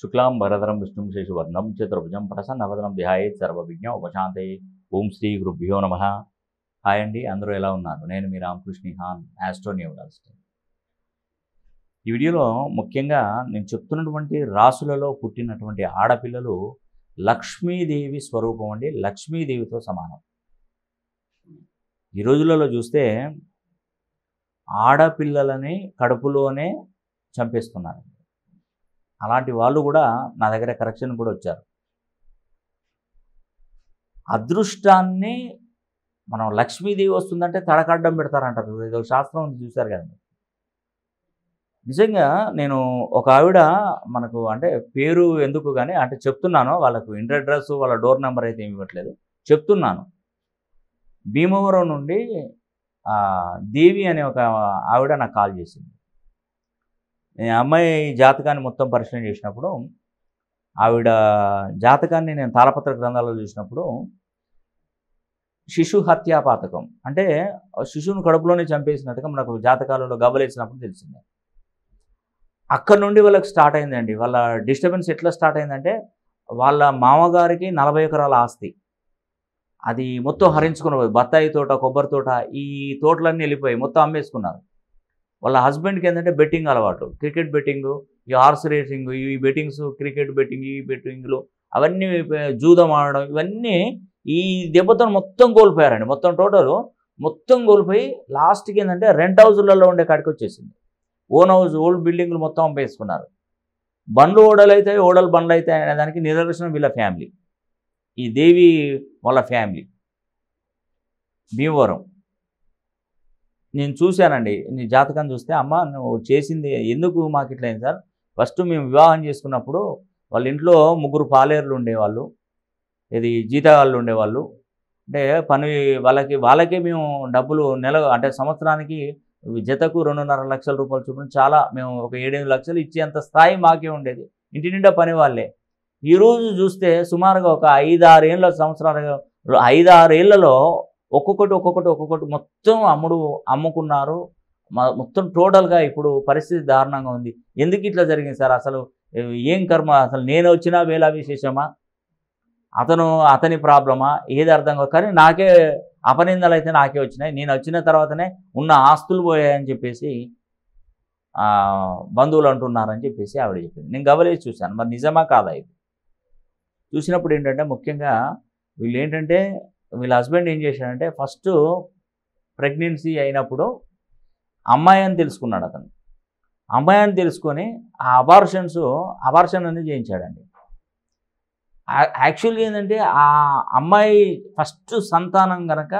శుక్లాం భరధరం విష్ణుం శశివర్ణం చతుర్భుజం ప్రసన్నవదనం ధ్యాయేత్ సర్వవిజ్ఞ ఉపశాంతే ఓం శ్రీ గురుభ్యో నమ హాయ్ అండి అందరూ ఎలా ఉన్నారు? నేను మీ రామకృష్ణ హాన్ ఆస్ట్రోనియోలాజిస్ట్ ఈ వీడియోలో ముఖ్యంగా నేను చెప్తున్నటువంటి రాసులలో పుట్టినటువంటి ఆడపిల్లలు లక్ష్మీదేవి స్వరూపం అండి లక్ష్మీదేవితో సమానం. ఈ రోజులలో చూస్తే ఆడపిల్లలని కడుపులోనే చంపేస్తున్నారు. అలాంటి వాళ్ళు కూడా నా దగ్గర కరెక్షన్ కూడా వచ్చారు. అదృష్టాన్ని మనం లక్ష్మీదేవి వస్తుందంటే తడకడ్డం పెడతారంటారు. ఏదో శాస్త్రం ఉంది చూశారు కదండి. నిజంగా నేను ఒక ఆవిడ మనకు అంటే పేరు ఎందుకు కానీ అంటే చెప్తున్నాను. వాళ్ళకు ఇంటర్ అడ్రస్ వాళ్ళ డోర్ నెంబర్ అయితే ఏమి ఇవ్వట్లేదు. చెప్తున్నాను. భీమవరం నుండి దేవి అనే ఒక ఆవిడ నాకు కాల్ చేసింది. నేను అమ్మాయి జాతకాన్ని మొత్తం పరిశీలన చేసినప్పుడు ఆవిడ జాతకాన్ని నేను తాళపత్ర గ్రంథాలలో చూసినప్పుడు శిశు హత్యా పాతకం అంటే శిశువును శిశువుని కడుపులోనే చంపేసినట్టుగా మనకు జాతకాలలో గబలేసినప్పుడు తెలిసింది. అక్కడ నుండి వాళ్ళకి స్టార్ట్ అయిందండి. వాళ్ళ డిస్టర్బెన్స్ ఎట్లా స్టార్ట్ అయిందంటే వాళ్ళ మామగారికి నలభై ఎకరాల ఆస్తి. అది మొత్తం హరించుకుని పోయి బత్తాయి తోట కొబ్బరి తోట ఈ తోటలన్నీ వెళ్ళిపోయి మొత్తం అమ్మేసుకున్నారు. వాళ్ళ హస్బెండ్కి ఏంటంటే బెట్టింగ్ అలవాటు. క్రికెట్ బెట్టింగ్ ఈ హార్స్ రేసింగ్ ఈ బెట్టింగ్స్ క్రికెట్ బెట్టింగ్ ఈ బెట్టింగ్లు అవన్నీ జూదం ఆడడం ఇవన్నీ ఈ దెబ్బతో మొత్తం కోల్పోయారండి. మొత్తం టోటల్ మొత్తం కోల్పోయి లాస్ట్కి ఏంటంటే రెంట్ హౌజులలో ఉండే కాడికి వచ్చేసింది. ఓన్ హౌస్ ఓల్డ్ బిల్డింగ్లు మొత్తం అమ్మేసుకున్నారు. బండ్లు ఓడలు అవుతాయి ఓడలు బండ్లు అవుతాయి అనే దానికి నిదర్శనం వీళ్ళ ఫ్యామిలీ ఈ దేవి వాళ్ళ ఫ్యామిలీ భీమవరం. నేను చూశానండి. నీ జాతకం చూస్తే అమ్మ నువ్వు చేసింది ఎందుకు మాకు ఇట్లా అయింది సార్? ఫస్ట్ మేము వివాహం చేసుకున్నప్పుడు వాళ్ళ ఇంట్లో ముగ్గురు పాలేరులు ఉండేవాళ్ళు. ఇది జీతగాళ్ళు ఉండేవాళ్ళు. అంటే పని వాళ్ళకి వాళ్ళకే మేము డబ్బులు నెల అంటే సంవత్సరానికి జతకు రెండున్నర లక్షల రూపాయలు చొప్పున చాలా మేము ఒక ఏడెనిమిది లక్షలు ఇచ్చేంత స్థాయి మాకే ఉండేది. ఇంటి నిండా పని వాళ్ళే. ఈరోజు చూస్తే సుమారుగా ఒక ఐదు ఆరు ఏళ్ళ సంవత్సరాలు ఐదు ఏళ్ళలో ఒక్కొక్కటి ఒక్కొక్కటి ఒక్కొక్కటి మొత్తం అమ్ముడు అమ్ముకున్నారు. మొత్తం టోటల్గా ఇప్పుడు పరిస్థితి దారుణంగా ఉంది. ఎందుకు ఇట్లా జరిగింది సార్? అసలు ఏం కర్మ? అసలు నేను వచ్చినా వేలా విశేషమా? అతను అతని ప్రాబ్లమా ఏది అర్థం కాదు. కానీ నాకే అపనిందలు అయితే నాకే వచ్చినాయి. నేను వచ్చిన తర్వాతనే ఉన్న ఆస్తులు పోయాయని చెప్పేసి బంధువులు అంటున్నారని చెప్పేసి ఆవిడ చెప్పింది. నేను గవలేసి చూశాను. మరి నిజమా కాదా ఇది? చూసినప్పుడు ఏంటంటే ముఖ్యంగా వీళ్ళు ఏంటంటే వీళ్ళ హస్బెండ్ ఏం చేశాడంటే ఫస్ట్ ప్రెగ్నెన్సీ అయినప్పుడు అమ్మాయి అని తెలుసుకున్నాడు అతను. అమ్మాయి అని తెలుసుకొని ఆ అబార్షన్స్ అబార్షన్ అనేది చేయించాడండి. యాక్చువల్గా ఏంటంటే ఆ అమ్మాయి ఫస్ట్ సంతానం కనుక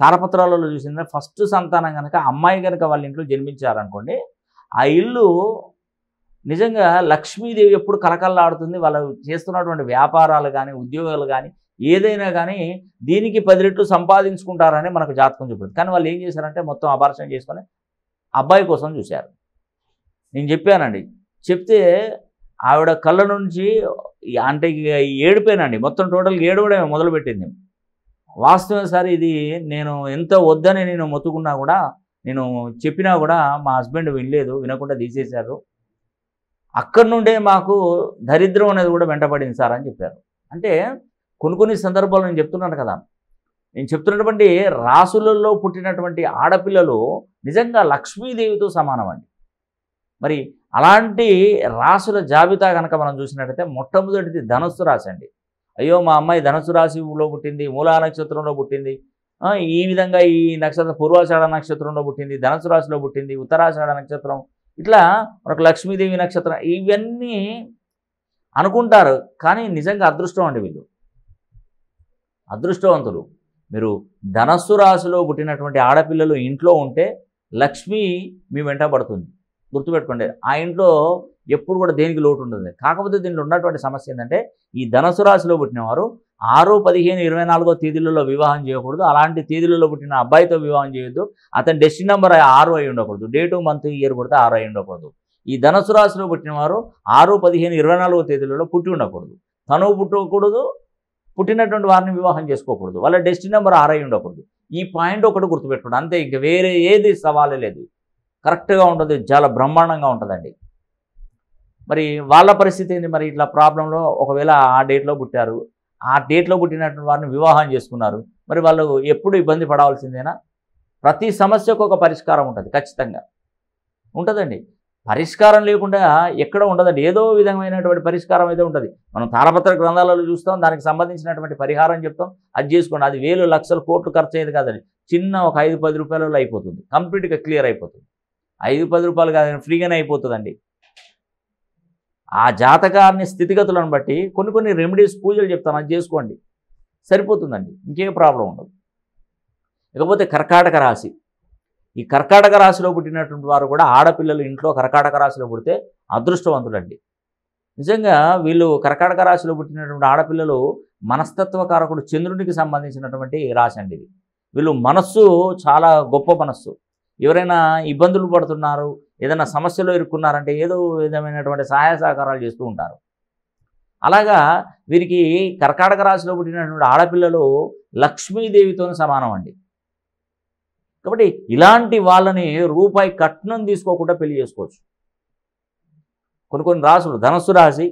తారపత్రాలలో చూసింది ఫస్ట్ సంతానం కనుక అమ్మాయి కనుక వాళ్ళ ఇంట్లో జన్మించారనుకోండి ఆ ఇల్లు నిజంగా లక్ష్మీదేవి ఎప్పుడు కలకల్లాడుతుంది వాళ్ళు చేస్తున్నటువంటి వ్యాపారాలు కానీ ఉద్యోగాలు కానీ ఏదైనా కానీ దీనికి పది రెట్లు సంపాదించుకుంటారని మనకు జాతకం చూపుతుంది కానీ వాళ్ళు ఏం చేశారంటే మొత్తం అపార్షన్ చేసుకొని అబ్బాయి కోసం చూశారు. నేను చెప్పానండి. చెప్తే ఆవిడ కళ్ళ నుంచి అంటే ఇక ఏడిపోయానండి. మొత్తం టోటల్గా ఏడవడమే మొదలుపెట్టింది. వాస్తవం సార్ ఇది నేను ఎంత వద్దని నేను మొత్తుకున్నా కూడా నేను చెప్పినా కూడా మా హస్బెండ్ వినలేదు వినకుండా తీసేశారు. అక్కడి నుండే మాకు దరిద్రం అనేది కూడా వెంటబడింది సార్ అని చెప్పారు. అంటే కొన్ని కొన్ని సందర్భాలు నేను చెప్తున్నాను కదా. నేను చెప్తున్నటువంటి రాసులలో పుట్టినటువంటి ఆడపిల్లలు నిజంగా లక్ష్మీదేవితో సమానం అండి మరి అలాంటి రాసుల జాబితా కనుక మనం చూసినట్టయితే మొట్టమొదటిది ధనస్సు రాశి అండి. అయ్యో మా అమ్మాయి ధనుసు రాశిలో పుట్టింది మూలా నక్షత్రంలో పుట్టింది ఈ విధంగా ఈ నక్షత్రం పూర్వాషాఢ నక్షత్రంలో పుట్టింది ధనుసు రాశిలో పుట్టింది ఉత్తరాషాఢ నక్షత్రం ఇట్లా మనకు లక్ష్మీదేవి నక్షత్రం ఇవన్నీ అనుకుంటారు కానీ నిజంగా అదృష్టం అండి వీళ్ళు. అదృష్టవంతులు. మీరు ధనస్సు రాశిలో పుట్టినటువంటి ఆడపిల్లలు ఇంట్లో ఉంటే లక్ష్మి మీ వెంట పడుతుంది. గుర్తుపెట్టుకోండి ఆ ఇంట్లో ఎప్పుడు కూడా దేనికి లోటు ఉంటుంది కాకపోతే దీంట్లో ఉన్నటువంటి సమస్య ఏంటంటే ఈ ధనసు రాశిలో పుట్టినవారు ఆరు పదిహేను ఇరవై నాలుగో తేదీలలో వివాహం చేయకూడదు. అలాంటి తేదీలలో పుట్టిన అబ్బాయితో వివాహం చేయొద్దు. అతని డెస్టిన్ నెంబర్ ఆరు అయి ఉండకూడదు. డేటు మంత్ ఇయర్ కొడితే ఆరు అయి ఉండకూడదు. ఈ ధనసు రాశిలో పుట్టినవారు ఆరు పదిహేను ఇరవై నాలుగో తేదీలలో పుట్టి ఉండకూడదు. తను పుట్టకూడదు పుట్టినటువంటి వారిని వివాహం చేసుకోకూడదు. వాళ్ళ డెస్టిన్ నెంబర్ ఆరు ఉండకూడదు. ఈ పాయింట్ ఒకటి గుర్తుపెట్టుకోండి. అంతే ఇంక వేరే ఏది సవాలే లేదు. కరెక్ట్గా ఉంటుంది చాలా బ్రహ్మాండంగా ఉంటుందండి. మరి వాళ్ళ పరిస్థితి ఏంది? మరి ఇట్లా ప్రాబ్లంలో ఒకవేళ ఆ డేట్లో పుట్టారు ఆ డేట్లో పుట్టినటువంటి వారిని వివాహం చేసుకున్నారు మరి వాళ్ళు ఎప్పుడు ఇబ్బంది పడవలసిందేనా? ప్రతి సమస్యకు ఒక పరిష్కారం ఉంటుంది ఖచ్చితంగా. ఉంటుందండి. పరిష్కారం లేకుండా ఎక్కడ ఉండదండి. ఏదో విధమైనటువంటి పరిష్కారం అయితే ఉంటుంది. మనం తారపత్ర గ్రంథాలలో చూస్తాం దానికి సంబంధించినటువంటి పరిహారం చెప్తాం అది చేసుకోండి. అది వేలు లక్షలు కోట్లు ఖర్చు అయ్యేది కాదండి. చిన్న ఒక ఐదు పది రూపాయలలో అయిపోతుంది. కంప్లీట్గా క్లియర్ అయిపోతుంది. ఐదు పది రూపాయలు కాదండి ఫ్రీగానే అయిపోతుందండి. ఆ జాతకాన్ని స్థితిగతులను బట్టి కొన్ని కొన్ని రెమెడీస్ పూజలు చెప్తాను. అది చేసుకోండి. సరిపోతుందండి. ఇంకేం ప్రాబ్లం ఉండదు. ఇకపోతే కర్కాటక రాశి. ఈ కర్కాటక రాశిలో పుట్టినటువంటి వారు కూడా ఆడపిల్లలు ఇంట్లో కర్కాటక రాశిలో పుడితే అదృష్టవంతులండి. నిజంగా వీళ్ళు కర్కాటక రాశిలో పుట్టినటువంటి ఆడపిల్లలు మనస్తత్వకారకుడు చంద్రునికి సంబంధించినటువంటి రాశి అండి ఇది. వీళ్ళు మనస్సు చాలా గొప్ప మనస్సు. ఎవరైనా ఇబ్బందులు పడుతున్నారు ఏదైనా సమస్యలో ఇరుక్కున్నారంటే ఏదో విధమైనటువంటి సహాయ సహకారాలు చేస్తూ ఉంటారు. అలాగా వీరికి కర్కాటక రాశిలో పుట్టినటువంటి ఆడపిల్లలు లక్ష్మీదేవితో సమానం అండి. కాబట్టి ఇలాంటి వాళ్ళని రూపాయి కట్నం తీసుకోకుండా పెళ్ళి చేసుకోవచ్చు. కొన్ని కొన్ని రాశులు ధనస్సు రాశి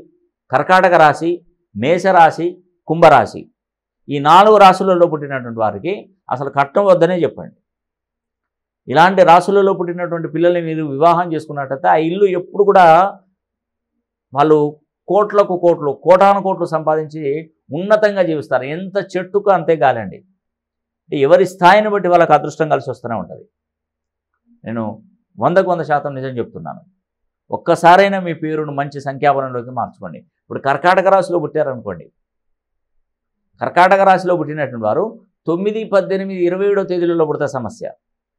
కర్కాటక రాశి మేషరాశి కుంభరాశి. ఈ నాలుగు రాశులలో పుట్టినటువంటి వారికి అసలు కట్నం వద్దనే చెప్పండి. ఇలాంటి రాశులలో పుట్టినటువంటి పిల్లల్ని మీరు వివాహం చేసుకున్నట్టయితే ఆ ఇల్లు ఎప్పుడు కూడా వాళ్ళు కోట్లకు కోట్లు కోటాను కోట్లు సంపాదించి ఉన్నతంగా జీవిస్తారు. ఎంత చెట్టుకు అంతే గాలండి. ఎవరి స్థాయిని బట్టి వాళ్ళకి అదృష్టం కలిసి వస్తూనే ఉంటుంది. నేను వందకు వంద శాతం నిజం చెప్తున్నాను. ఒక్కసారైనా మీ పేరును మంచి సంఖ్యాపనంలోకి మార్చుకోండి. ఇప్పుడు కర్కాటక రాశిలో పుట్టారనుకోండి. కర్కాటక రాశిలో పుట్టినటువంటి వారు తొమ్మిది పద్దెనిమిది ఇరవై ఏడో తేదీలలో పుడితే సమస్య.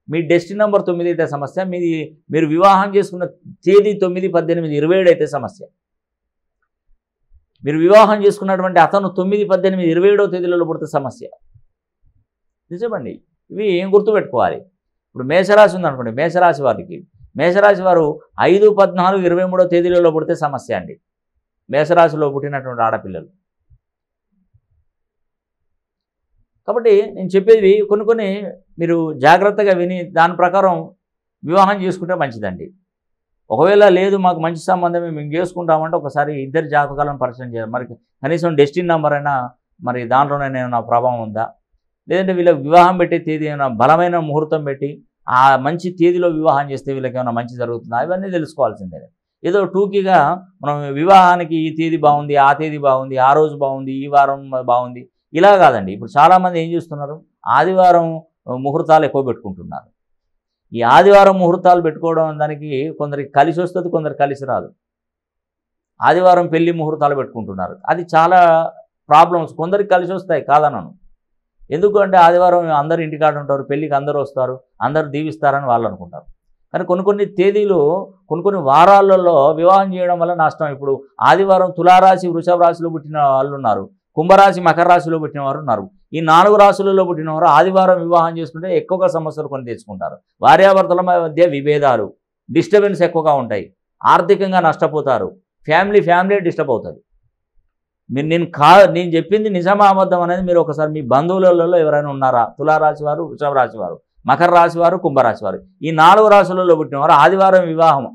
మీ డెస్టిన్ నెంబర్ తొమ్మిది అయితే సమస్య. మీది మీరు వివాహం చేసుకున్న తేదీ తొమ్మిది పద్దెనిమిది ఇరవై ఏడు అయితే సమస్య. మీరు వివాహం చేసుకున్నటువంటి అతను తొమ్మిది పద్దెనిమిది ఇరవై ఏడో తేదీలలో పుడితే సమస్య. నిజమండి. ఇవి ఏం గుర్తుపెట్టుకోవాలి? ఇప్పుడు మేషరాశి ఉందనుకోండి మేషరాశి వారికి మేషరాశి వారు ఐదు పద్నాలుగు ఇరవై మూడో తేదీలలో పుడితే సమస్య అండి. మేషరాశిలో పుట్టినటువంటి ఆడపిల్లలు. కాబట్టి నేను చెప్పేది కొన్ని కొన్ని మీరు జాగ్రత్తగా విని దాని ప్రకారం వివాహం చేసుకుంటే మంచిదండి. ఒకవేళ లేదు మాకు మంచి సంబంధమే మేము చేసుకుంటామంటే ఒకసారి ఇద్దరి జాతకాలను పరిచయం చేయాలి. మరి కనీసం డెస్టిన్ నెంబర్ అయినా మరి దాంట్లోనే ఏమైనా ప్రభావం ఉందా? లేదంటే వీళ్ళకి వివాహం పెట్టే తేదీ ఏమైనా బలమైన ముహూర్తం పెట్టి ఆ మంచి తేదీలో వివాహం చేస్తే వీళ్ళకి ఏమైనా మంచి జరుగుతుందా? ఇవన్నీ తెలుసుకోవాల్సిందే. ఏదో టూకీగా మనం వివాహానికి ఈ తేదీ బాగుంది ఆ తేదీ బాగుంది ఆ రోజు బాగుంది ఈ వారం బాగుంది. ఇలా కాదండి. ఇప్పుడు చాలామంది ఏం చేస్తున్నారు? ఆదివారం ముహూర్తాలు ఎక్కువ పెట్టుకుంటున్నారు. ఈ ఆదివారం ముహూర్తాలు పెట్టుకోవడం దానికి కొందరికి కలిసి వస్తుంది కొందరు కలిసి రాదు. ఆదివారం పెళ్ళి ముహూర్తాలు పెట్టుకుంటున్నారు. అది చాలా ప్రాబ్లమ్స్. కొందరికి కలిసి వస్తాయి కాదనను. ఎందుకంటే ఆదివారం అందరు ఇంటికాడ ఉంటారు పెళ్ళికి అందరూ వస్తారు అందరు దీవిస్తారని వాళ్ళు అనుకుంటారు. కానీ కొన్ని కొన్ని తేదీలు కొన్ని కొన్ని వారాలలో వివాహం చేయడం వల్ల నష్టం. ఇప్పుడు ఆదివారం తులారాశి వృషభ రాశిలో పుట్టిన వాళ్ళు ఉన్నారు కుంభరాశి మకర రాశిలో పుట్టిన వారు ఉన్నారు. ఈ నాలుగు రాశులలో పుట్టిన వారు ఆదివారం వివాహం చేసుకుంటే ఎక్కువగా సమస్యలు కొని తెచ్చుకుంటారు. భార్యాభర్తల మధ్య విభేదాలు డిస్టర్బెన్స్ ఎక్కువగా ఉంటాయి. ఆర్థికంగా నష్టపోతారు. ఫ్యామిలీ ఫ్యామిలీ డిస్టర్బ్ అవుతుంది. మీరు నేను కా నేను చెప్పింది నిజమా అబద్ధం అనేది మీరు ఒకసారి మీ బంధువులలో ఎవరైనా ఉన్నారా? తులారాశి వారు వృషభ రాశి వారు మకర రాశి వారు కుంభరాశి వారు ఈ నాలుగు రాశులలో పుట్టిన వారు ఆదివారం వివాహం.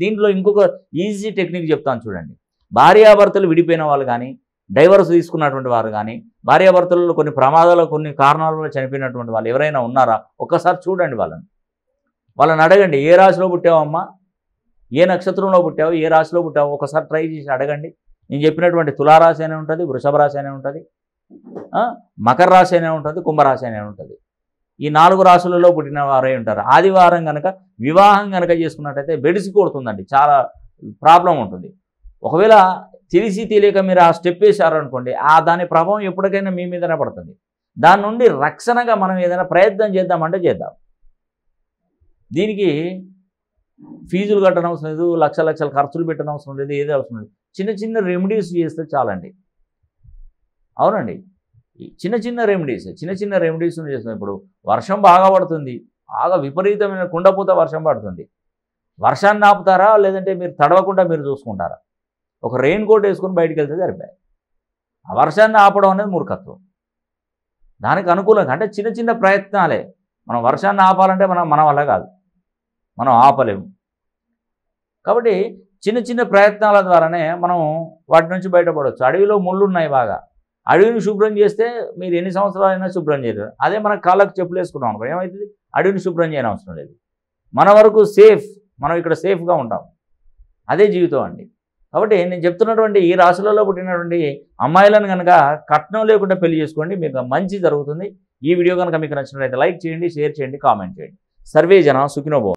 దీంట్లో ఇంకొక ఈజీ టెక్నిక్ చెప్తాను చూడండి. భార్యాభర్తలు విడిపోయిన వాళ్ళు కానీ డైవర్స్ తీసుకున్నటువంటి వారు కానీ భార్యాభర్తలలో కొన్ని ప్రమాదాలు కొన్ని కారణాల వల్ల చనిపోయినటువంటి వాళ్ళు ఎవరైనా ఉన్నారా? ఒక్కసారి చూడండి వాళ్ళని. వాళ్ళని అడగండి ఏ రాశిలో పుట్టావమ్మా? ఏ నక్షత్రంలో పుట్టావు? ఏ రాశిలో పుట్టావు? ఒకసారి ట్రై చేసి అడగండి. నేను చెప్పినటువంటి తులారాశి అనే ఉంటుంది వృషభ రాశి అనే ఉంటుంది మకర రాశి అనే ఉంటుంది కుంభరాశి అనే ఉంటుంది. ఈ నాలుగు రాశులలో పుట్టిన వారే ఉంటారు. ఆదివారం కనుక వివాహం కనుక చేసుకున్నట్టయితే బెడిసి కొడుతుందండి చాలా ప్రాబ్లం ఉంటుంది. ఒకవేళ తెలిసి తెలియక మీరు ఆ స్టెప్ వేశారనుకోండి ఆ దాని ప్రభావం ఎప్పటికైనా మీ మీదనే పడుతుంది. దాని నుండి రక్షణగా మనం ఏదైనా ప్రయత్నం చేద్దామంటే చేద్దాం. దీనికి ఫీజులు కట్టనవసరం లేదు లక్ష లక్షల ఖర్చులు పెట్టనవసరం లేదు ఏది అవసరం లేదు. చిన్న చిన్న రెమెడీస్ చేస్తే చాలండి. అవునండి. ఈ చిన్న చిన్న రెమెడీస్ చిన్న చిన్న రెమెడీస్ చేస్తాం ఇప్పుడు వర్షం బాగా పడుతుంది. బాగా విపరీతమైన కుండపోత వర్షం పడుతుంది. వర్షాన్ని ఆపుతారా? లేదంటే మీరు తడవకుండా మీరు చూసుకుంటారా? ఒక రెయిన్ కోట్ వేసుకొని బయటకు వెళ్తే సరిపోయి? ఆ వర్షాన్ని ఆపడం అనేది మూర్ఖత్వం. దానికి అనుకూలంగా అంటే చిన్న చిన్న ప్రయత్నాలే. మనం వర్షాన్ని ఆపాలంటే మనం మన వల్ల కాదు. మనం ఆపలేము. కాబట్టి చిన్న చిన్న ప్రయత్నాల ద్వారానే మనం వాటి నుంచి బయటపడవచ్చు. అడవిలో ముళ్ళు ఉన్నాయి బాగా. అడవిని శుభ్రం చేస్తే మీరు ఎన్ని సంవత్సరాలైనా శుభ్రం చేయరు అదే మన కాళ్ళకు చెప్పులు వేసుకున్నాం అనుకో ఏమవుతుంది అడవిని శుభ్రం చేయని అవసరం లేదు. మన వరకు సేఫ్ మనం ఇక్కడ సేఫ్గా ఉంటాం. అదే జీవితం అండి. కాబట్టి నేను చెప్తున్నటువంటి ఈ రాశులలో పుట్టినటువంటి అమ్మాయిలను కనుక కట్నం లేకుండా పెళ్ళి చేసుకోండి మీకు మంచి జరుగుతుంది. ఈ వీడియో కనుక మీకు నచ్చినట్లయితే లైక్ చేయండి షేర్ చేయండి కామెంట్ చేయండి. సర్వే జన సుఖినోభవం